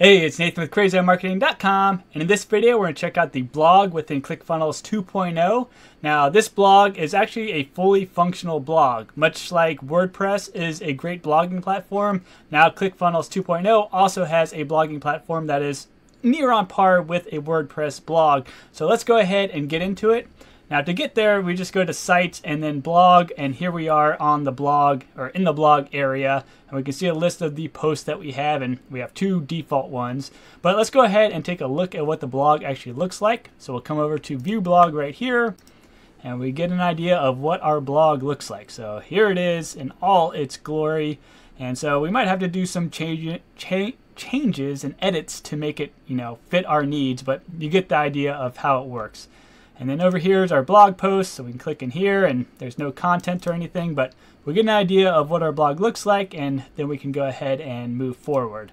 Hey, it's Nathan with CrazyEyeMarketing.com, and in this video, we're going to check out the blog within ClickFunnels 2.0. Now, this blog is actually a fully functional blog. Much like WordPress is a great blogging platform, now ClickFunnels 2.0 also has a blogging platform that is near on par with a WordPress blog. So let's go ahead and get into it. Now to get there, we just go to sites and then blog, and here we are on the blog or in the blog area, and we can see a list of the posts that we have, and we have two default ones. But let's go ahead and take a look at what the blog actually looks like. So we'll come over to view blog right here, and we get an idea of what our blog looks like. So here it is in all its glory, and so we might have to do some change, cha changes and edits to make it, you know, fit our needs, but you get the idea of how it works. And then over here is our blog post, so we can click in here and there's no content or anything, but we get an idea of what our blog looks like and then we can go ahead and move forward.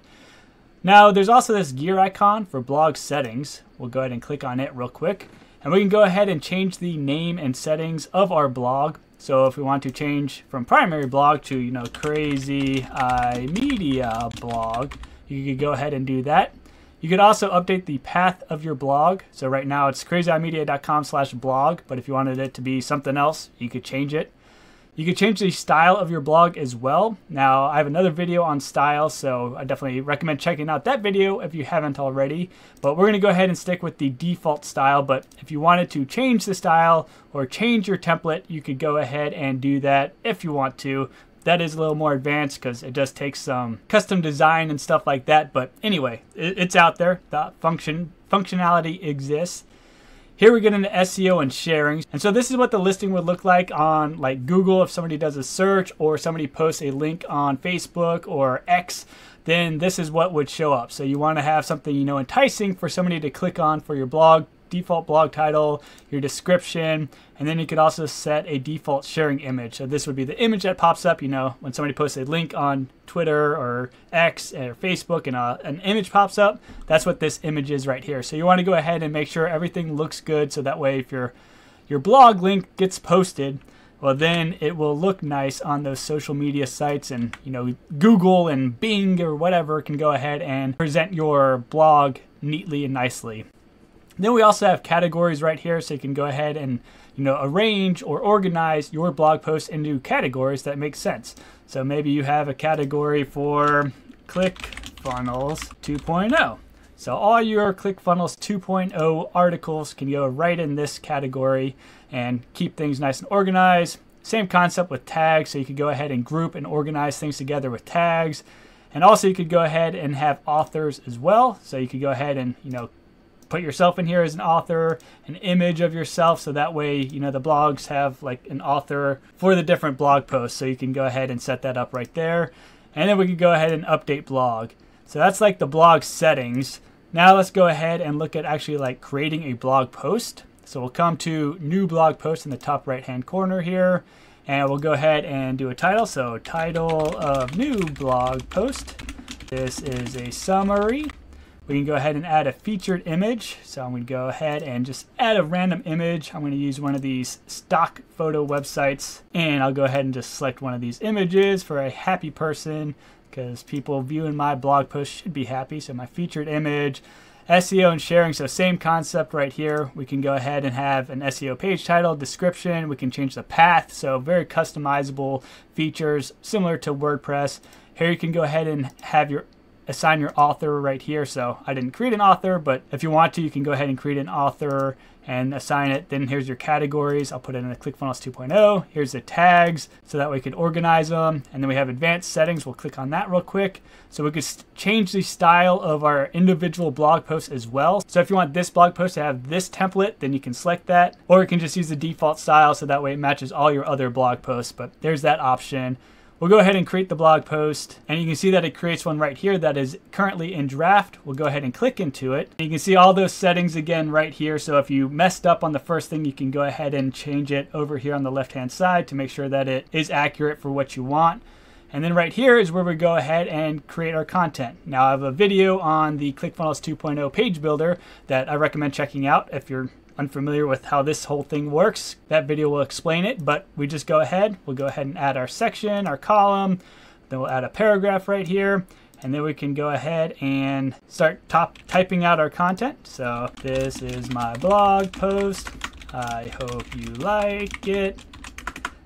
Now there's also this gear icon for blog settings. We'll go ahead and click on it real quick. And we can go ahead and change the name and settings of our blog. So if we want to change from primary blog to, you know, crazy eye media blog, you could go ahead and do that. You could also update the path of your blog. So right now it's crazyeyemedia.com slash blog, but if you wanted it to be something else, you could change it. You could change the style of your blog as well. Now, I have another video on style, so I definitely recommend checking out that video if you haven't already. But we're going to go ahead and stick with the default style. But if you wanted to change the style or change your template, you could go ahead and do that if you want to that is a little more advanced because it does take some custom design and stuff like that. But anyway, it, it's out there. The function functionality exists. Here we get into SEO and sharing. And so this is what the listing would look like on like Google if somebody does a search or somebody posts a link on Facebook or X, then this is what would show up. So you want to have something, you know, enticing for somebody to click on for your blog default blog title, your description, and then you could also set a default sharing image. So this would be the image that pops up, you know, when somebody posts a link on Twitter or X or Facebook and uh, an image pops up, that's what this image is right here. So you want to go ahead and make sure everything looks good so that way if your your blog link gets posted, well then it will look nice on those social media sites and you know Google and Bing or whatever can go ahead and present your blog neatly and nicely. Then we also have categories right here, so you can go ahead and you know arrange or organize your blog posts into categories that make sense. So maybe you have a category for ClickFunnels 2.0. So all your ClickFunnels 2.0 articles can go right in this category and keep things nice and organized. Same concept with tags, so you could go ahead and group and organize things together with tags. And also you could go ahead and have authors as well. So you could go ahead and, you know, put yourself in here as an author, an image of yourself, so that way, you know, the blogs have like an author for the different blog posts. So you can go ahead and set that up right there. And then we can go ahead and update blog. So that's like the blog settings. Now let's go ahead and look at actually like creating a blog post. So we'll come to new blog post in the top right hand corner here. And we'll go ahead and do a title. So title of new blog post. This is a summary. We can go ahead and add a featured image. So I'm going to go ahead and just add a random image. I'm going to use one of these stock photo websites. And I'll go ahead and just select one of these images for a happy person because people viewing my blog post should be happy. So my featured image, SEO and sharing. So same concept right here. We can go ahead and have an SEO page title, description. We can change the path. So very customizable features similar to WordPress. Here you can go ahead and have your assign your author right here. So I didn't create an author, but if you want to, you can go ahead and create an author and assign it. Then here's your categories. I'll put it in the ClickFunnels 2.0. Here's the tags, so that we can organize them. And then we have advanced settings. We'll click on that real quick. So we could change the style of our individual blog posts as well. So if you want this blog post to have this template, then you can select that. Or you can just use the default style so that way it matches all your other blog posts. But there's that option. We'll go ahead and create the blog post and you can see that it creates one right here that is currently in draft. We'll go ahead and click into it. You can see all those settings again right here. So if you messed up on the first thing, you can go ahead and change it over here on the left hand side to make sure that it is accurate for what you want. And then right here is where we go ahead and create our content. Now I have a video on the ClickFunnels 2.0 page builder that I recommend checking out if you're unfamiliar with how this whole thing works, that video will explain it, but we just go ahead, we'll go ahead and add our section, our column, then we'll add a paragraph right here, and then we can go ahead and start top typing out our content. So this is my blog post. I hope you like it.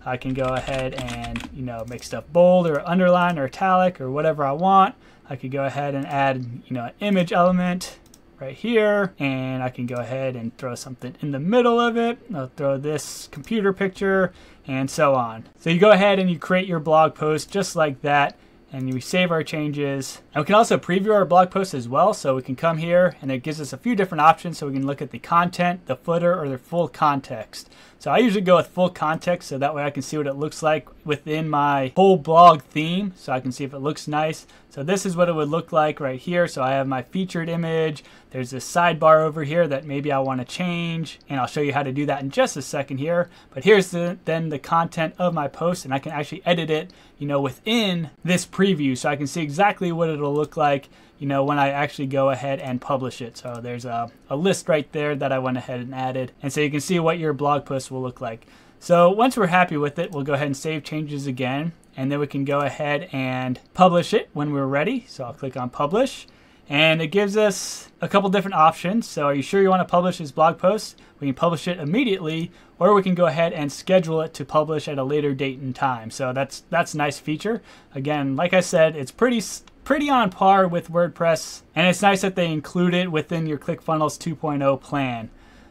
I can go ahead and, you know, make stuff bold or underline or italic or whatever I want. I could go ahead and add, you know, an image element right here and I can go ahead and throw something in the middle of it. I'll throw this computer picture and so on. So you go ahead and you create your blog post just like that and we save our changes. And we can also preview our blog post as well. So we can come here and it gives us a few different options. So we can look at the content, the footer, or the full context. So I usually go with full context so that way I can see what it looks like within my whole blog theme. So I can see if it looks nice. So this is what it would look like right here. So I have my featured image. There's this sidebar over here that maybe I want to change. And I'll show you how to do that in just a second here. But here's the, then the content of my post and I can actually edit it, you know, within this preview. So I can see exactly what it'll look like, you know, when I actually go ahead and publish it. So there's a, a list right there that I went ahead and added. And so you can see what your blog post will look like. So once we're happy with it, we'll go ahead and save changes again and then we can go ahead and publish it when we're ready. So I'll click on publish and it gives us a couple different options. So are you sure you want to publish this blog post? We can publish it immediately or we can go ahead and schedule it to publish at a later date and time. So that's that's a nice feature. Again, like I said, it's pretty pretty on par with WordPress and it's nice that they include it within your ClickFunnels 2.0 plan.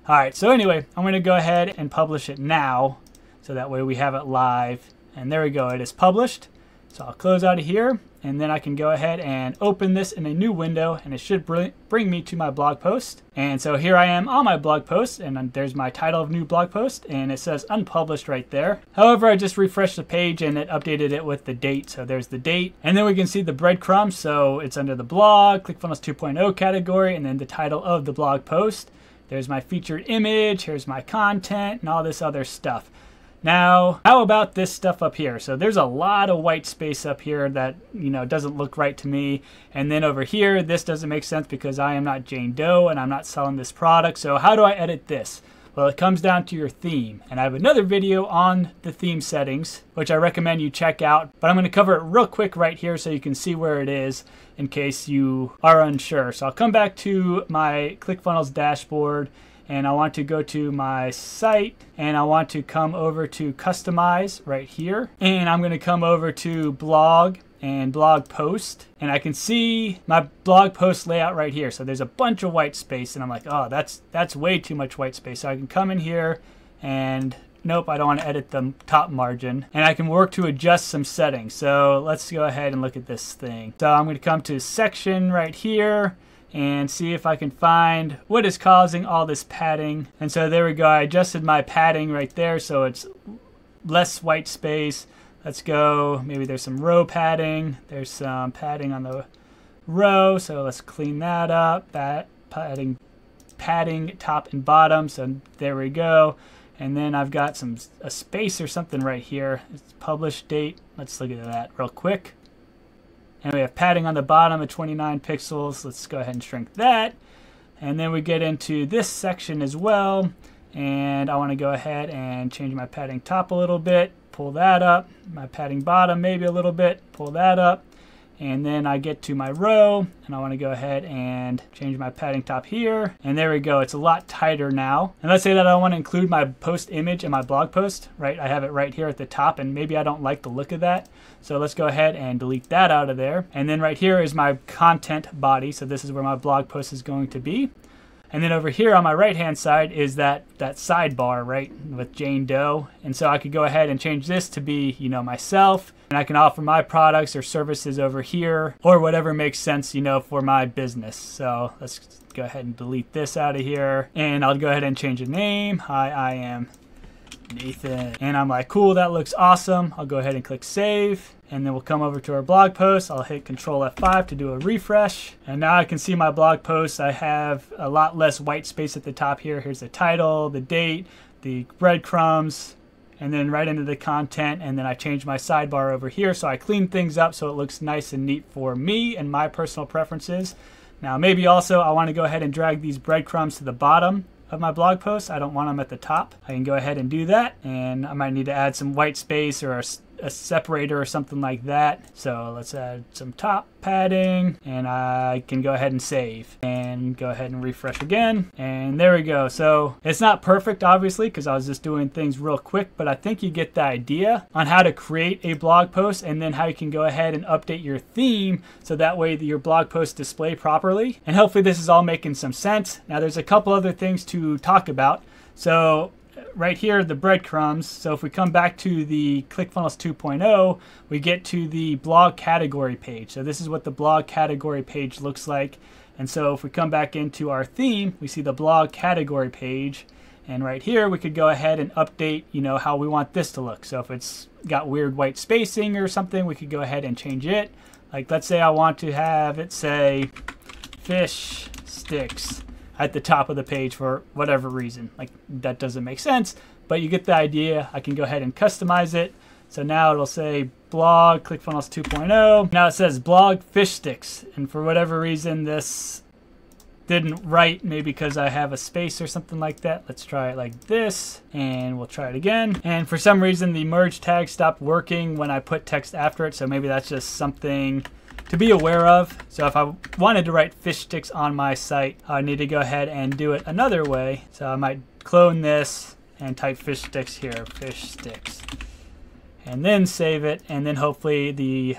All right, so anyway, I'm going to go ahead and publish it now so that way we have it live and there we go, it is published. So I'll close out of here and then I can go ahead and open this in a new window and it should bring me to my blog post. And so here I am on my blog post and there's my title of new blog post and it says unpublished right there. However, I just refreshed the page and it updated it with the date. So there's the date and then we can see the breadcrumbs. So it's under the blog, ClickFunnels 2.0 category and then the title of the blog post. There's my featured image, here's my content and all this other stuff. Now, how about this stuff up here? So there's a lot of white space up here that, you know, doesn't look right to me. And then over here, this doesn't make sense because I am not Jane Doe and I'm not selling this product. So how do I edit this? Well, it comes down to your theme. And I have another video on the theme settings, which I recommend you check out. But I'm going to cover it real quick right here so you can see where it is in case you are unsure. So I'll come back to my ClickFunnels dashboard and I want to go to my site and I want to come over to customize right here and I'm going to come over to blog and blog post and I can see my blog post layout right here so there's a bunch of white space and I'm like oh that's that's way too much white space so I can come in here and nope I don't want to edit the top margin and I can work to adjust some settings so let's go ahead and look at this thing so I'm going to come to section right here and see if I can find what is causing all this padding. And so there we go. I adjusted my padding right there so it's less white space. Let's go. Maybe there's some row padding. There's some padding on the row. So let's clean that up. That padding, padding top and bottom. So there we go. And then I've got some a space or something right here. It's published date. Let's look at that real quick. And we have padding on the bottom of 29 pixels. Let's go ahead and shrink that. And then we get into this section as well. And I want to go ahead and change my padding top a little bit, pull that up. My padding bottom maybe a little bit, pull that up. And then I get to my row and I want to go ahead and change my padding top here. And there we go it's a lot tighter now. And let's say that I want to include my post image in my blog post right? I have it right here at the top and maybe I don't like the look of that. So let's go ahead and delete that out of there. And then right here is my content body. So this is where my blog post is going to be and then over here on my right hand side is that, that sidebar, right, with Jane Doe. And so I could go ahead and change this to be, you know, myself. And I can offer my products or services over here or whatever makes sense, you know, for my business. So let's go ahead and delete this out of here. And I'll go ahead and change the name. Hi, I am Nathan. And I'm like, cool, that looks awesome. I'll go ahead and click save. And then we'll come over to our blog post. I'll hit Control F5 to do a refresh. And now I can see my blog post. I have a lot less white space at the top here. Here's the title, the date, the breadcrumbs, and then right into the content. And then I change my sidebar over here. So I clean things up so it looks nice and neat for me and my personal preferences. Now maybe also I want to go ahead and drag these breadcrumbs to the bottom of my blog posts. I don't want them at the top. I can go ahead and do that and I might need to add some white space or a separator or something like that. So let's add some top padding and I can go ahead and save and go ahead and refresh again. And there we go. So it's not perfect, obviously, because I was just doing things real quick, but I think you get the idea on how to create a blog post and then how you can go ahead and update your theme so that way your blog posts display properly. And hopefully this is all making some sense. Now there's a couple other things to talk about. So right here, the breadcrumbs. So if we come back to the ClickFunnels 2.0, we get to the blog category page. So this is what the blog category page looks like. And so if we come back into our theme, we see the blog category page. And right here, we could go ahead and update, you know, how we want this to look. So if it's got weird white spacing or something, we could go ahead and change it. Like let's say I want to have it say fish sticks at the top of the page for whatever reason. Like that doesn't make sense, but you get the idea. I can go ahead and customize it. So now it'll say blog ClickFunnels 2.0. Now it says blog fish sticks. And for whatever reason, this didn't write, maybe because I have a space or something like that. Let's try it like this, and we'll try it again. And for some reason, the merge tag stopped working when I put text after it, so maybe that's just something to be aware of. So if I wanted to write fish sticks on my site, I need to go ahead and do it another way. So I might clone this and type fish sticks here, fish sticks. And then save it, and then hopefully the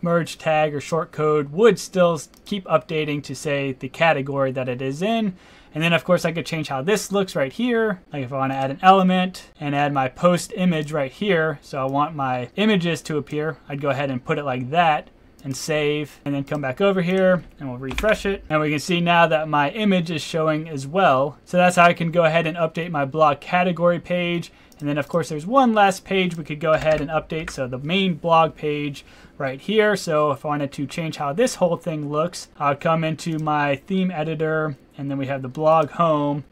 merge tag or short code would still keep updating to say the category that it is in. And then of course I could change how this looks right here. Like if I want to add an element and add my post image right here. So I want my images to appear. I'd go ahead and put it like that and save and then come back over here and we'll refresh it. And we can see now that my image is showing as well. So that's how I can go ahead and update my blog category page. And then of course there's one last page we could go ahead and update. So the main blog page right here. So if I wanted to change how this whole thing looks I'll come into my theme editor and then we have the blog home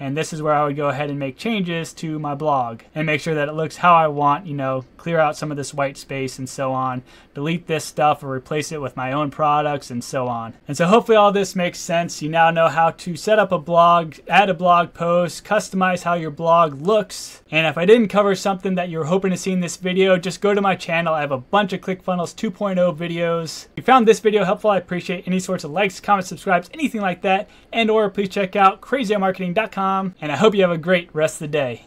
and this is where I would go ahead and make changes to my blog and make sure that it looks how I want, you know, clear out some of this white space and so on, delete this stuff or replace it with my own products and so on. And so hopefully all this makes sense. You now know how to set up a blog, add a blog post, customize how your blog looks. And if I didn't cover something that you're hoping to see in this video, just go to my channel. I have a bunch of ClickFunnels 2.0 videos. If you found this video helpful, I appreciate any sorts of likes, comments, subscribes, anything like that. And or please check out crazymarketing.com and I hope you have a great rest of the day.